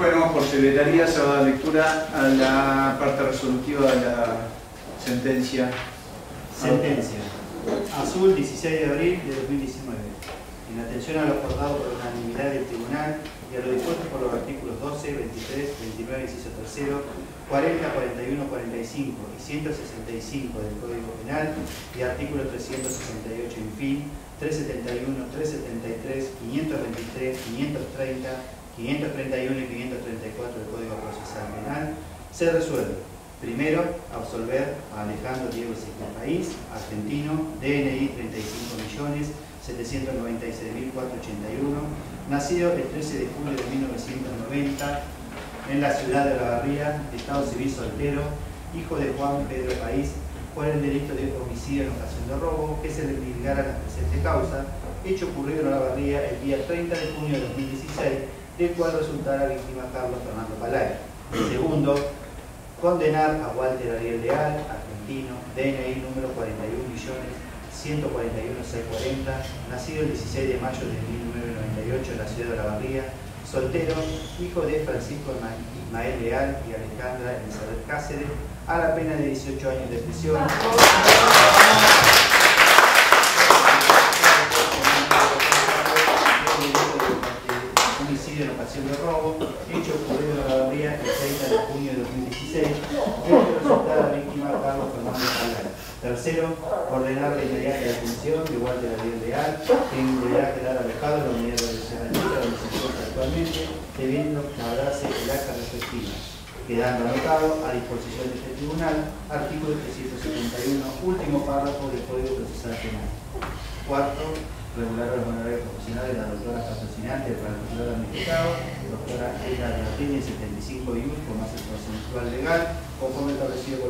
Bueno, por secretaría se va a dar lectura a la parte resolutiva de la sentencia. Sentencia. Azul, 16 de abril de 2019. En atención a lo acordado por unanimidad del Tribunal y a lo dispuesto por los artículos 12, 23, 29, inciso tercero, 40, 41, 45 y 165 del Código Penal y artículo 368 en fin, 371, 373, 523, 530, 531 y 534 del Código Procesal Penal, se resuelve. Primero, absolver a Alejandro Diego Ezequiel País, argentino, DNI 35.796.481, nacido el 13 de julio de 1990 en la ciudad de La Barría, Estado Civil soltero, hijo de Juan Pedro País, por el delito de homicidio en ocasión de robo, que se le litigará la presente causa, hecho ocurrido en La Barría el día 30 de junio de 2016, del cual resultara víctima Carlos Fernando Palay. Segundo, condenar a Walter Ariel Leal, argentino, DNI número 41.141.640, nacido el 16 de mayo de 1998 en la ciudad de La Barría, soltero, hijo de Francisco Ismael Leal y Alejandra Elizabeth Cáceres, a la pena de 18 años de prisión. homicidio en ocasión de robo, hecho ocurrido en la Barría el 30 de junio de 2016, que resultar la víctima Carlos Fernando Palay. Tercero, ordenar la inmediata detención de igual de la ley leal, que deberá quedar alejado de la unidad de Cerranita donde se encuentra actualmente, debiendo labrarse el acta respectiva, quedando anotado a disposición de este tribunal, artículo 371, último párrafo del Código Procesal Penal. Cuarto, regular los honorarios profesionales de la doctora patrocinante para el titular administrado, doctora Eda de la 75 y 1, con más el porcentual legal, conforme establecido por